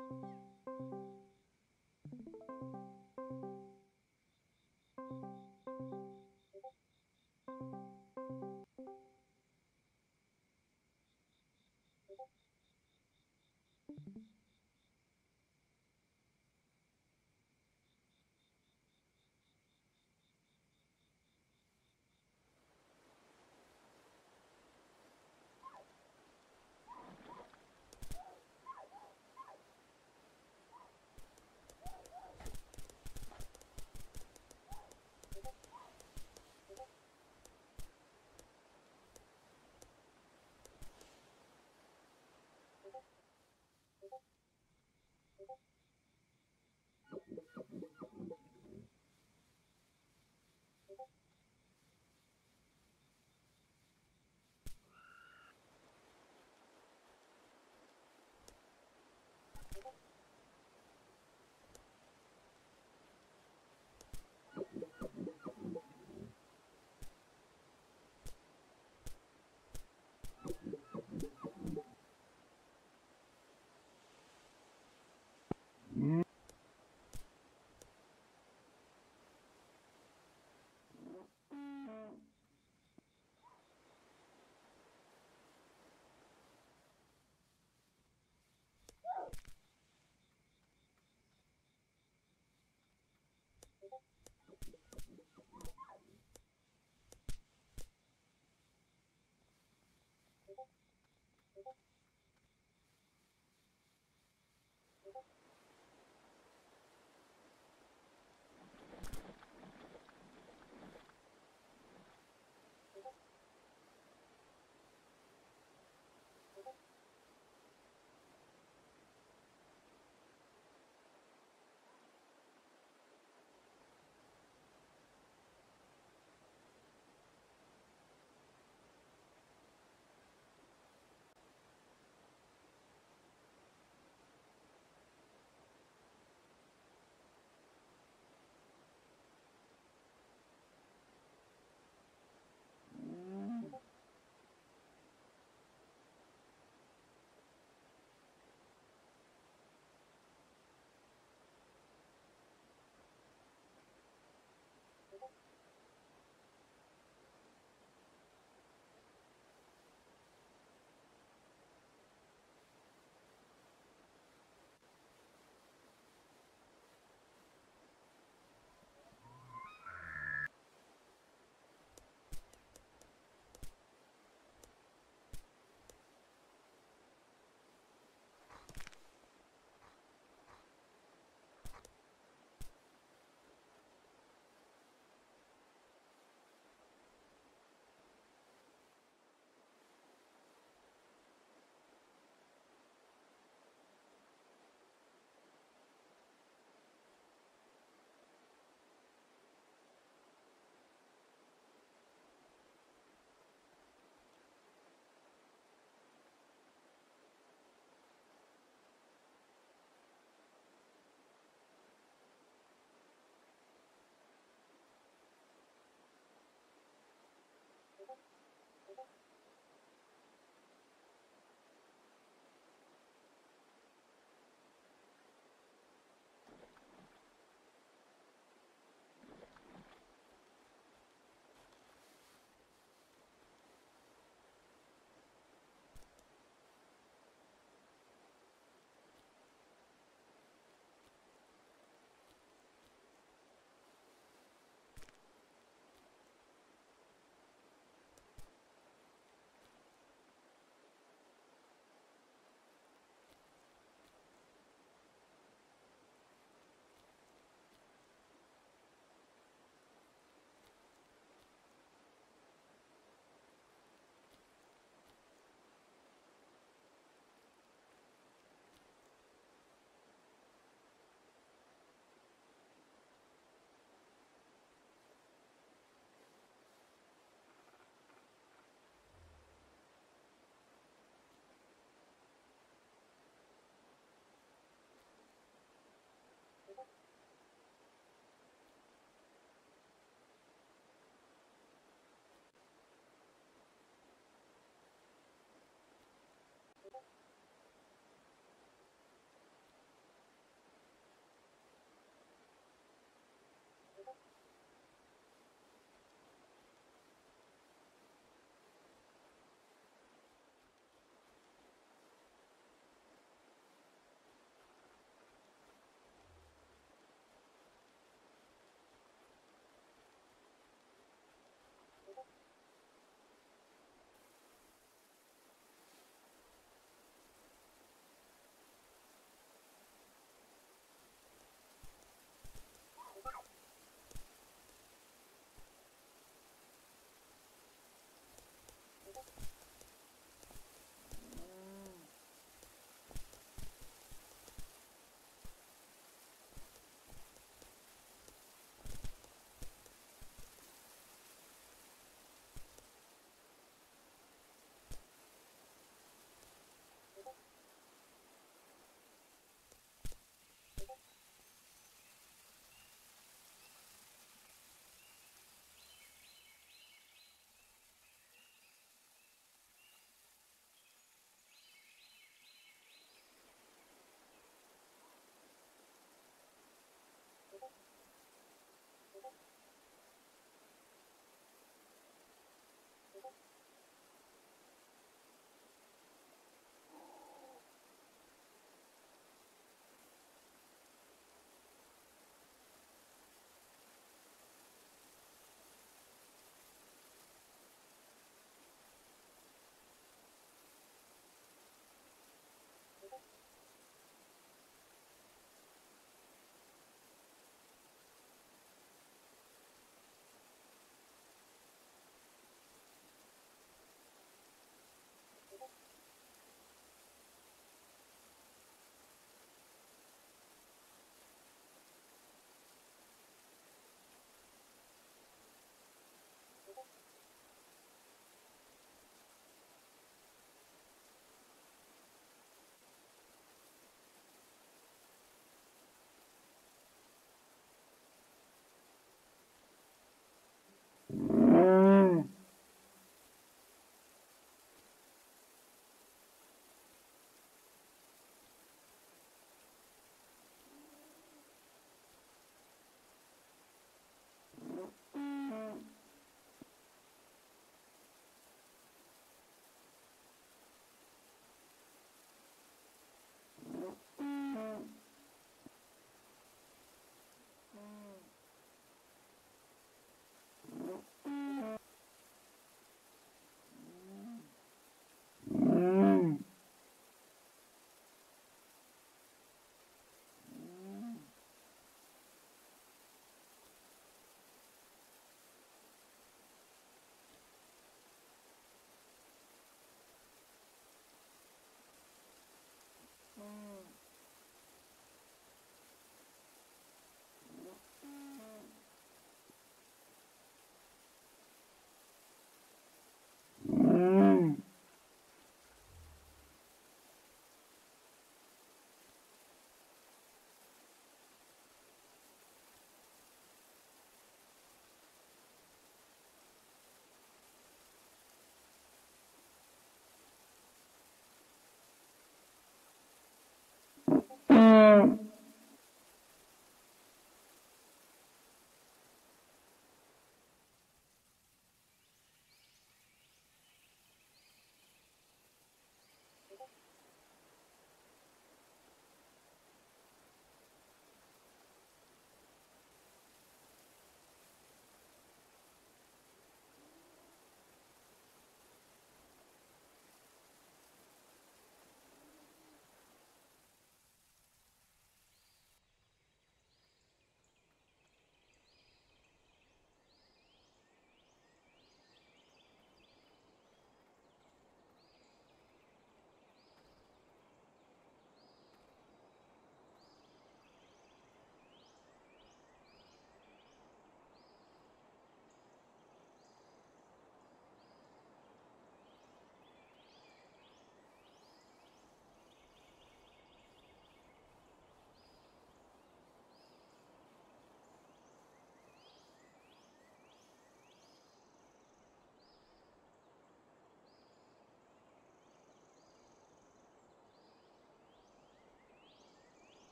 フフフフ。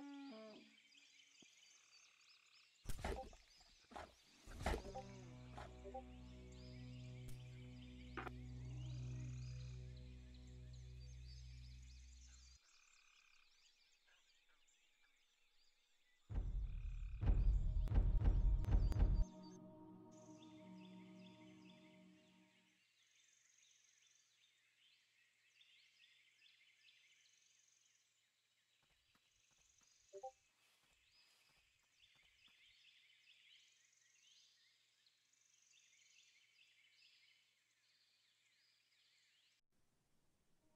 Mm-hmm.